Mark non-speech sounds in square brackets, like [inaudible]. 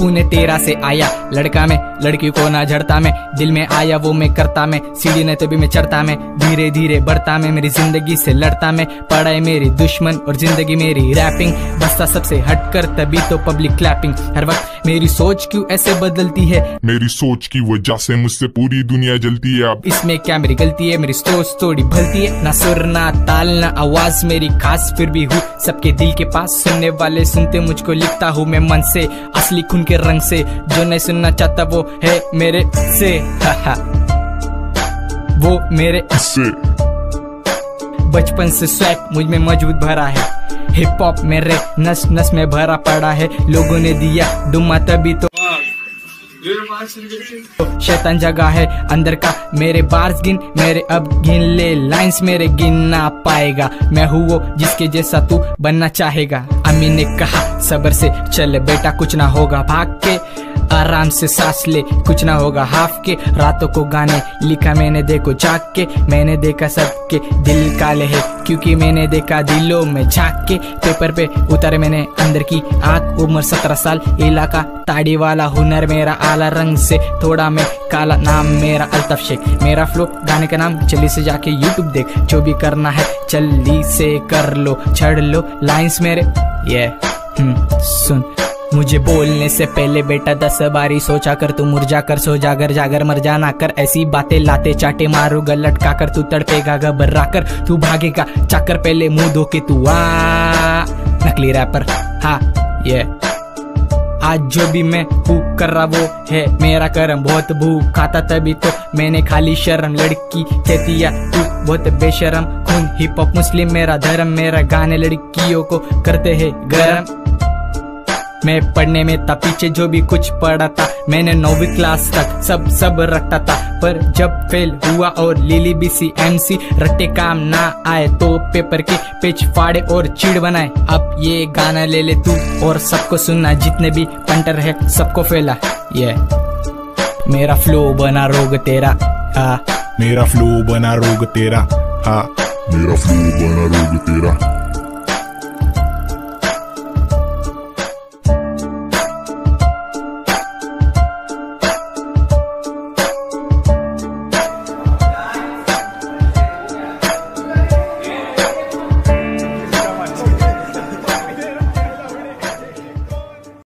मैंने तेरा से आया। लड़का में, लड़की को ना झड़ता में। दिल में आया, वो मैं करता में। सीढ़ी ने तभी मैं चढ़ता में। धीरे धीरे बढ़ता में, मेरी ज़िंदगी से लड़ता में। पढ़ाई मेरी दुश्मन और ज़िंदगी मेरी रैपिंग। बस्ता सबसे हटकर, तभी तो पब्लिक क्लैपिंग हर वक्त मेरी सोच क्यों ऐसे बदलती है? मेरी सोच की वजह से मुझसे पूरी दुनिया जलती है अब। इसमें क्या मेरी गलती है? मेरी सोच थोड़ी भलती है। ना सुर ना ताल ना आवाज़ मेरी खास फिर भी हूँ। सबके दिल के पास सुनने वाले सुनते मुझको लिखता हूँ मैं मन से असली खून के रंग से। जो नहीं सुनना चाहता वो है मेरे से। हा [laughs] हा वो मेरे इससे बचपन से स्वैग मुझमें मज़बूत भरा है। हिप हॉप मेरे नस नस में भरा पड़ा है। लोगों ने दिया डुमा तभी तो शैतान जगह है। अंदर का मेरे बार्स गिन, मेरे अब गिन ले। लाइंस मेरे गिन ना पाएगा। मैं हूँ वो जिसके जैसा तू बनना चाहेगा। अम्मी ने कहा, सबर से चल बेटा कुछ ना होगा। भाग के आराम से सांस ले। कुछ ना होगा हाफ़ के। रातों को गाने लिखा मैंने देखो जाग के। मैंने देखा सबके दिल काले है क्योंकि मैंने देखा दिलों में झाक। के पेपर पे उतारे मैंने अंदर की आँख। उम्र सत्रह साल इलाका ताड़ी वाला हुनर मेरा आला रंग से। थोड़ा मैं काला नाम मेरा अल्तफ शेख। मेरा फ्लो गाने का नाम जल्दी से जाके यूट्यूब देख। जो भी करना है जल्दी से कर लो छड़ लो। लाइंस मेरे ये हम्म, सुन। मुझे बोलने से पहले बेटा दस बारी सोचा कर तू मुरझा कर, सो जागर जागर मर जाना कर। ऐसी बातें लाते चाटे मारू गलट का कर तू तड़पेगा, घबरा कर तू भागेगा। चाकर पहले मुँह धो के तू आ। नकली रैपर हाँ ये। आज जो भी मैं हूँ, कर रहा वो है मेरा कर्म। बहुत भूख खाता तभी तो मैंने खाली शर्म। लड़की कहती है, तू बहुत बेशरम खून हिप हॉप मुस्लिम मेरा धर्म। मेरा गाने लड़कियों को करते हैं गरम। मैं पढ़ने में था पीछे जो भी कुछ पढ़ा था मैंने नौवीं क्लास तक सब सब रखता था। पर जब फेल हुआ और Lily B C M C Ratte काम ना आए तो पेपर के पेज फाड़े और चिड़ बनाए। अब ये गाना ले ले तू और सबको सुनना जितने भी पंटर है सबको फैला। ये मेरा फ्लो बना रोग तेरा। हाँ। मेरा फ्लो बना रोग तेरा। हाँ। मेरा फ्लो बना रोग तेरा।